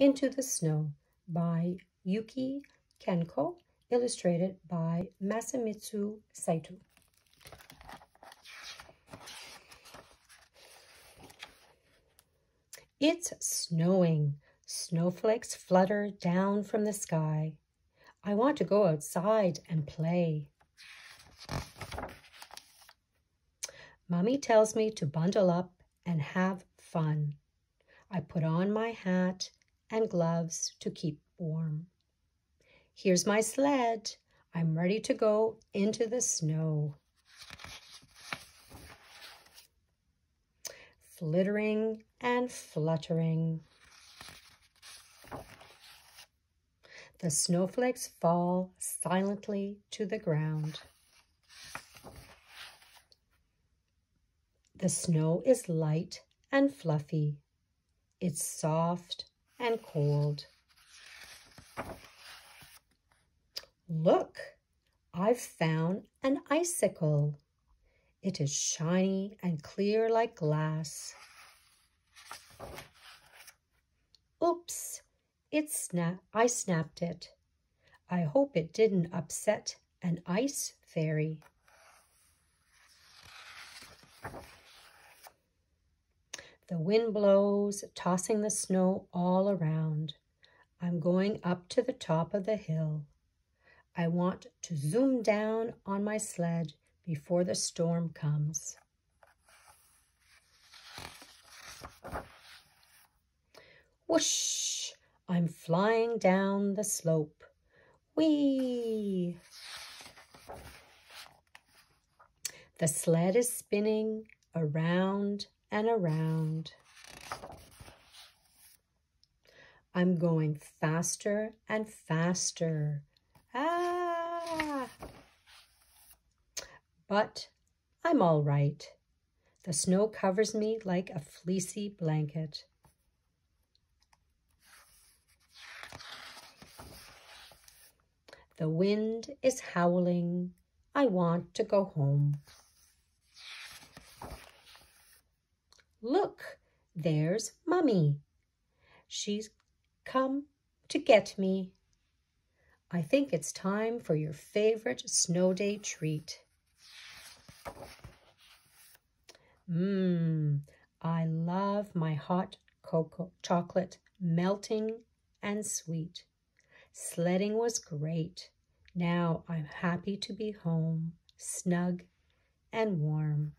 Into the Snow by Yuki Kaneko, illustrated by Masamitsu Saito. It's snowing. Snowflakes flutter down from the sky. I want to go outside and play. Mummy tells me to bundle up and have fun. I put on my hat and gloves to keep warm. Here's my sled. I'm ready to go into the snow. Flittering and fluttering. The snowflakes fall silently to the ground. The snow is light and fluffy. It's soft and cold. Look, I've found an icicle. It is shiny and clear like glass. Oops, it snap I snapped it. I hope it didn't upset an ice fairy. The wind blows, tossing the snow all around. I'm going up to the top of the hill. I want to zoom down on my sled before the storm comes. Whoosh! I'm flying down the slope. Whee! The sled is spinning around and around. I'm going faster and faster. Ah! But I'm all right. The snow covers me like a fleecy blanket. The wind is howling. I want to go home. Look, there's Mummy. She's come to get me. I think it's time for your favorite snow day treat. Mmm, I love my hot cocoa chocolate, melting and sweet. Sledding was great. Now I'm happy to be home, snug and warm.